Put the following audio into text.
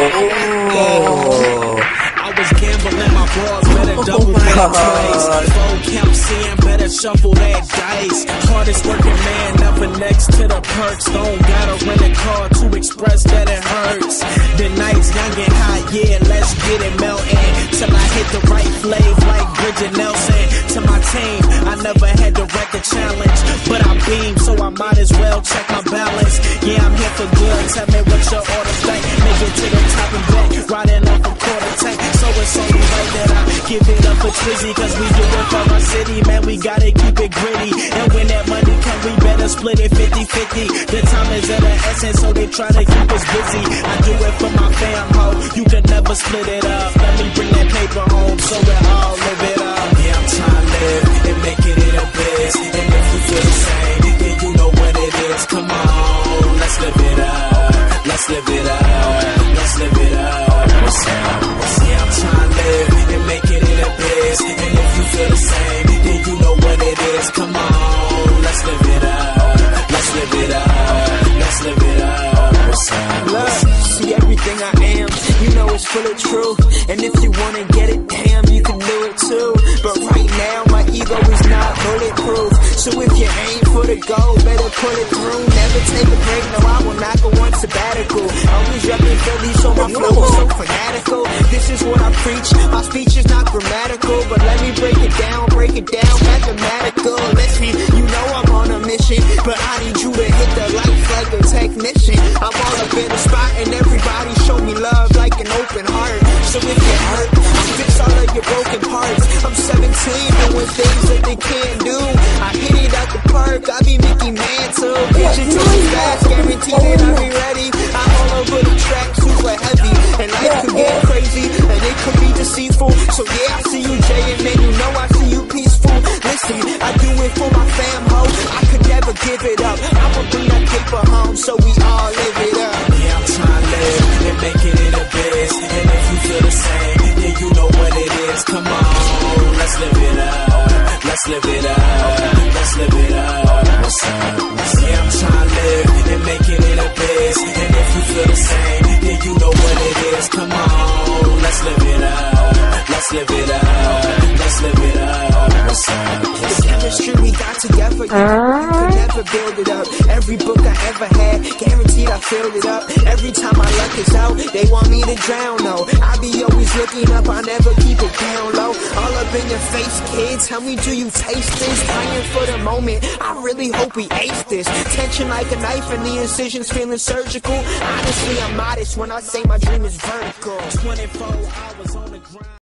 Oh. I was gambling, my bras better oh double that place. Four count, seeing better shuffle that dice. Hardest working man ever next to the perks. Don't gotta rent a car to express that it hurts. The night's young and hot, yeah, let's get it melting. Till I hit the right flave like Bridget Nelson. To my team, I never had to wreck a challenge. But I beam, so I might as well check my balance. Yeah, I'm here for good, tell me what your order up cause we do it for our city, man. We gotta keep it gritty. And when that money come, we better split it 50-50. The time is of the essence, so they try to keep us busy. I do it for my fam, ho. You can never split it up. Full of truth. And if you wanna get it, damn, you can do it too. But right now, my ego is not bulletproof. So if you aim for the goal, better pull it through. Never take a break, no, I will not go on sabbatical. Always repping Philly, so my flow is so fanatical. This is what I preach. My speech is not grammatical, but let me break it down, break it down, mathematical. Listen, you know I'm on a mission, but I need you to hit the lights like a technician. I'm all up in spot and everybody show me love 17 doing things that they can't do. I hit it out the park, I be Mickey Mantle. Pitching to the fast, guaranteed that I'll be ready. I'm all over the track, super heavy. And life could get crazy, and it could be deceitful. So yeah, I see you, Jay, and man, you know I see you peaceful. Listen, I do it for my fam, ho. I could never give it up. I'ma bring that paper home, so we all live it live it up. Let's live it up. What's up? Yeah, I'm trying to live and make it a biz. And if you feel the same, then you know what it is. Come on, let's live it up. Let's live it up. Let's live it up. What's up? The chemistry we got together, ah. Build it up. Every book I ever had, guaranteed I filled it up. Every time my luck is out, they want me to drown, no. I be always looking up, I never keep it down low. All up in your face, kid, tell me, do you taste this? Praying for the moment, I really hope we ace this. Tension like a knife and the incisions feeling surgical. Honestly, I'm modest when I say my dream is vertical. 24 hours on.